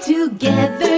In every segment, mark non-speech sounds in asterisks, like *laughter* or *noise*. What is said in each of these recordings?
together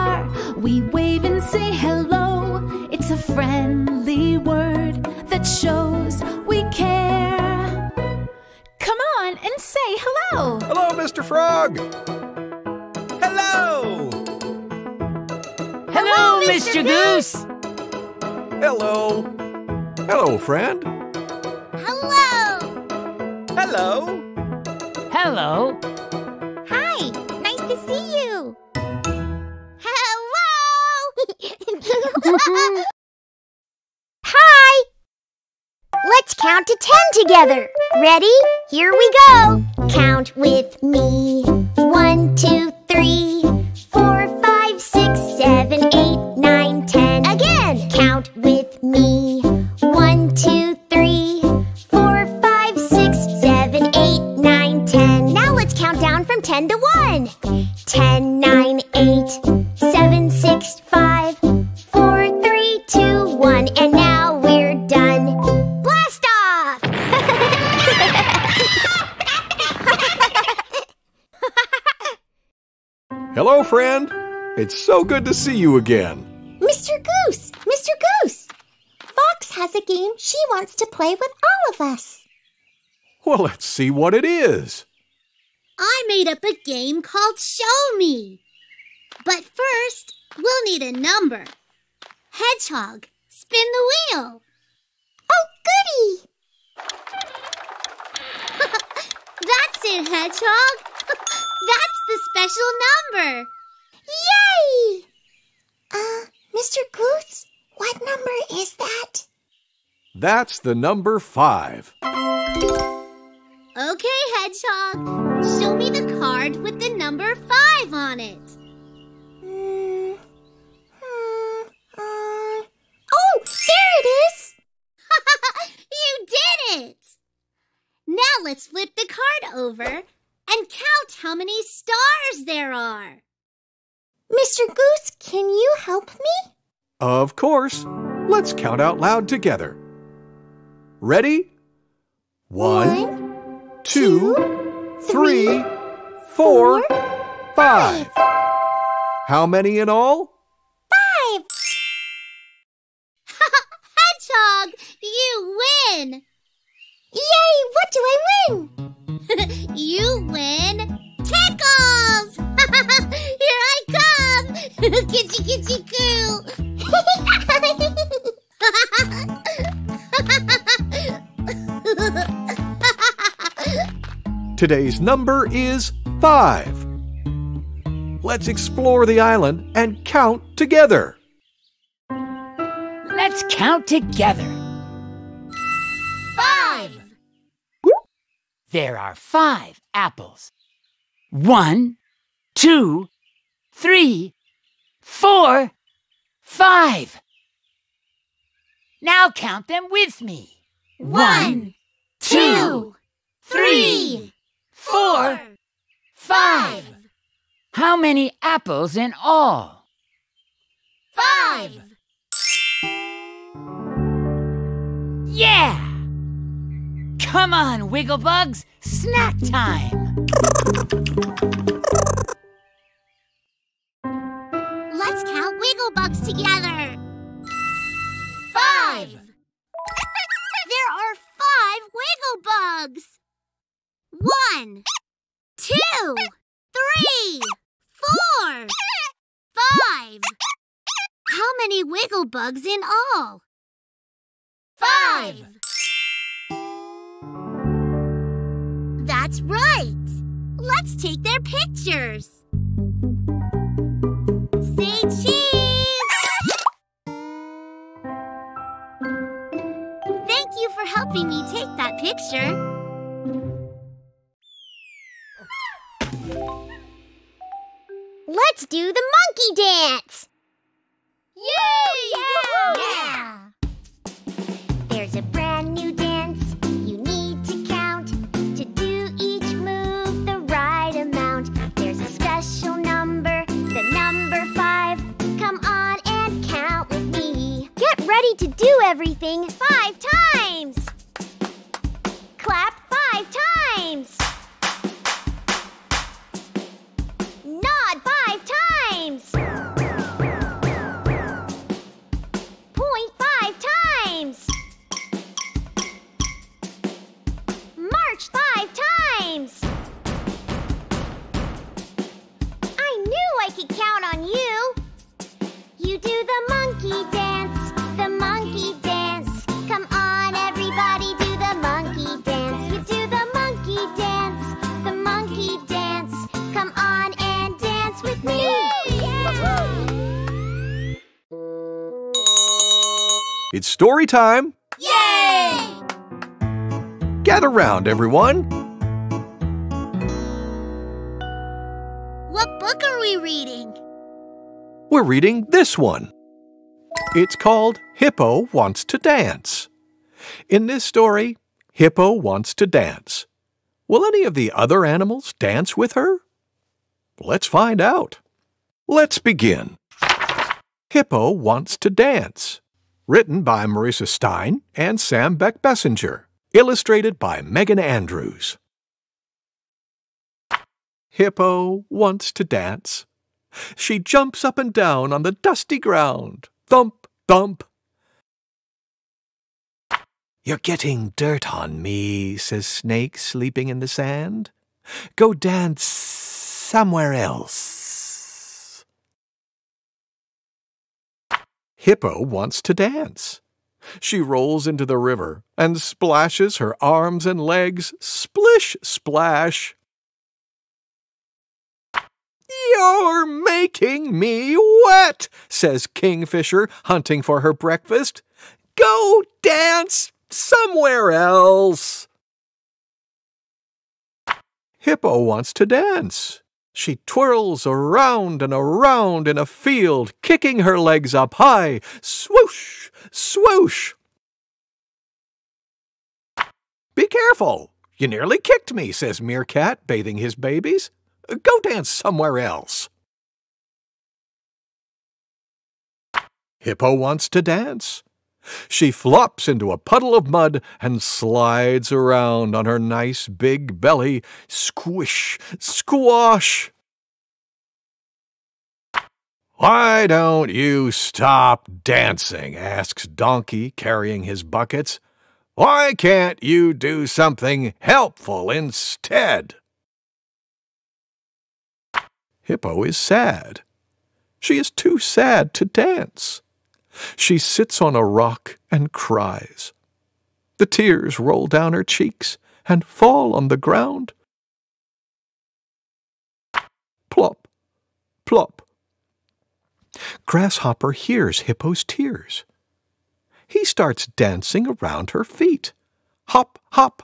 we wave and say hello. It's a friendly word that shows we care. Come on and say hello. Hello, Mr. Frog. Hello. Hello, Mr. Goose. Hello. Hello, friend. Hello. Hello. Hello. Hi. Let's count to ten together. Ready? Here we go. Count with me. One, two, three, Hello, friend. It's so good to see you again. Mr. Goose! Mr. Goose! Fox has a game she wants to play with all of us. Well, let's see what it is. I made up a game called Show Me. But first, we'll need a number. Hedgehog, spin the wheel. Oh, goody! *laughs* That's it, Hedgehog. That's the special number. Yay! Uh, Mr. Goose, what number is that? That's the number five. Okay, Hedgehog. Show me the card with the number five on it. Hmm. Hmm. Uh, oh, there it is! *laughs* you did it! Now let's flip the card over and count how many stars there are. Mr. Goose, can you help me? Of course. Let's count out loud together. Ready? One, two, three, four, five. How many in all? Five! *laughs* Hedgehog, you win! Yay! What do I win? *laughs* you win tickles! *laughs* Here I come! *laughs* kitchy kitchy coo! Today's number is five. Let's explore the island and count together. Let's count together. There are five apples. One, two, three, four, five. Now count them with me. One, two, three, four, five. How many apples in all? Five! Yeah! Come on, Wigglebugs, snack time! Let's count Wigglebugs together. Five. there are five Wigglebugs. One, two, three, four, five. How many wiggle bugs in all? Five. That's right. Let's take their pictures. Say cheese! Thank you for helping me take that picture. Let's do the monkey dance! Yay! Yeah! There's to do everything five times. It's story time. Yay! Gather round, everyone. What book are we reading? We're reading this one. It's called Hippo Wants to Dance. In this story, Hippo wants to dance. Will any of the other animals dance with her? Let's find out. Let's begin. Hippo Wants to Dance. Written by Marissa Stein and Sam Beck Bessinger. Illustrated by Megan Andrews. Hippo wants to dance. She jumps up and down on the dusty ground. Thump, thump. You're getting dirt on me, says Snake, sleeping in the sand. Go dance somewhere else. Hippo wants to dance. She rolls into the river and splashes her arms and legs, splish, splash. You're making me wet, says Kingfisher, hunting for her breakfast. Go dance somewhere else. Hippo wants to dance. She twirls around and around in a field, kicking her legs up high. Swoosh, swoosh. Be careful. You nearly kicked me, says Meerkat, bathing his babies. Go dance somewhere else. Hippo wants to dance. She flops into a puddle of mud and slides around on her nice big belly. Squish, squash. Why don't you stop dancing? asks Donkey, carrying his buckets. Why can't you do something helpful instead? Hippo is sad. She is too sad to dance. She sits on a rock and cries. The tears roll down her cheeks and fall on the ground. Plop, plop. Grasshopper hears Hippo's tears. He starts dancing around her feet. Hop, hop.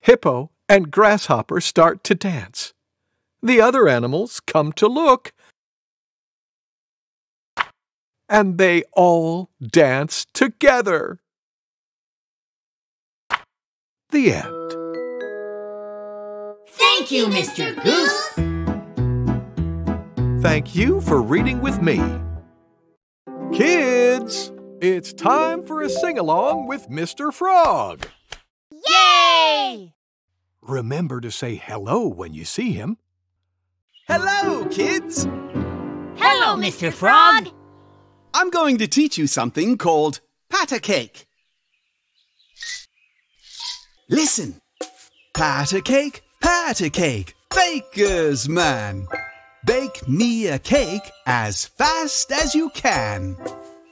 Hippo and Grasshopper start to dance. The other animals come to look. And they all dance together. The end. Thank you, Mr. Goose. Thank you for reading with me. Kids, it's time for a sing along with Mr. Frog. Yay! Remember to say hello when you see him. Hello, kids! Hello, Mr. Frog. I'm going to teach you something called pat-a-cake. Listen. Pat a cake, pat a cake, baker's man. Bake me a cake as fast as you can.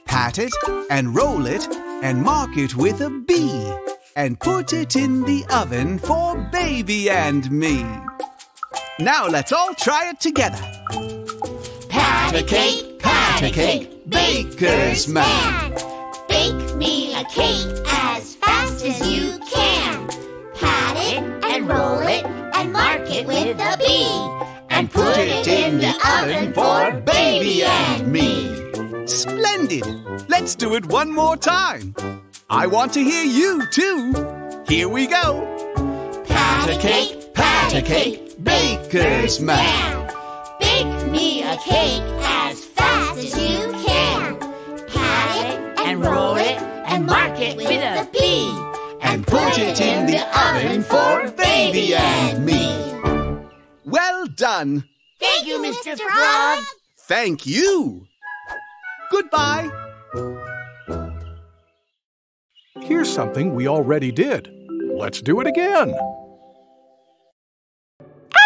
Pat it and roll it and mark it with a B. And put it in the oven for baby and me. Now let's all try it together. Pat a cake, pat a cake, baker's man. Bake me a cake as fast as you can. Pat it and roll it and mark it with a B. And put it in the oven for baby and me. Splendid! Let's do it one more time. I want to hear you too. Here we go. Pat a cake, pat a cake, baker's man. Bake me a cake as fast as you can. And mark it with a B. And put it in the oven for baby and me. Well done. Thank you, Mr. Frog. Thank you. Goodbye. Here's something we already did. Let's do it again.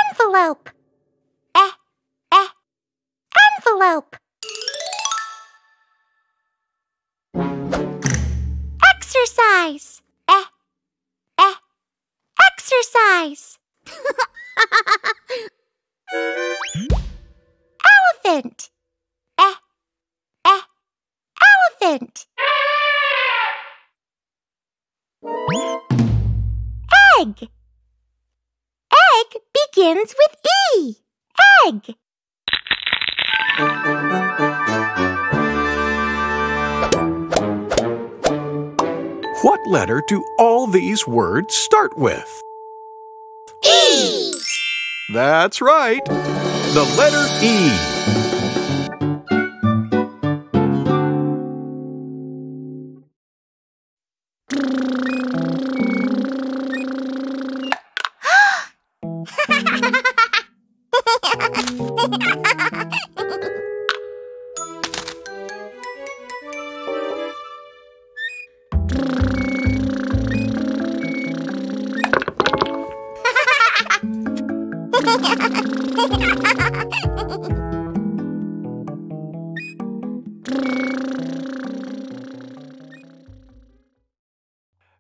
Envelope. Eh, eh. Envelope. Exercise. Eh, eh. Exercise. *laughs* Elephant. Eh, eh. Elephant. Egg. Egg begins with E. Egg. What letter do all these words start with? E. That's right. The letter E.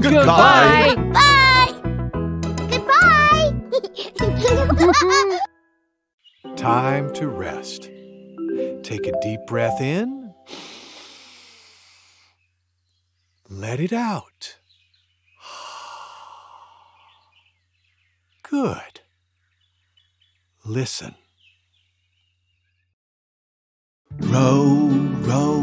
Goodbye. Bye. Goodbye. *laughs* Time to rest. Take a deep breath in. Let it out. Good. Listen. Row, row,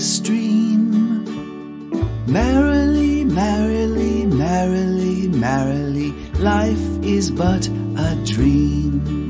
Stream. Merrily, merrily, merrily, merrily, life is but a dream.